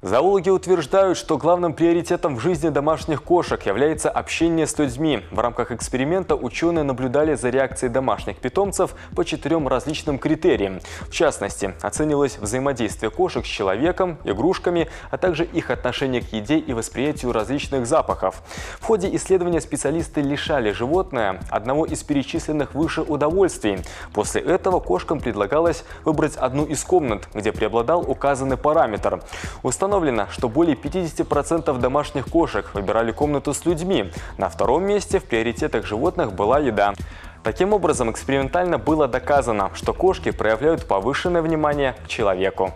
Зоологи утверждают, что главным приоритетом в жизни домашних кошек является общение с людьми. В рамках эксперимента ученые наблюдали за реакцией домашних питомцев по четырем различным критериям. В частности, оценивалось взаимодействие кошек с человеком, игрушками, а также их отношение к еде и восприятию различных запахов. В ходе исследования специалисты лишали животное одного из перечисленных выше удовольствий. После этого кошкам предлагалось выбрать одну из комнат, где преобладал указанный параметр. Установлено, что более 50% домашних кошек выбирали комнату с людьми. На втором месте в приоритетах животных была еда. Таким образом, экспериментально было доказано, что кошки проявляют повышенное внимание к человеку.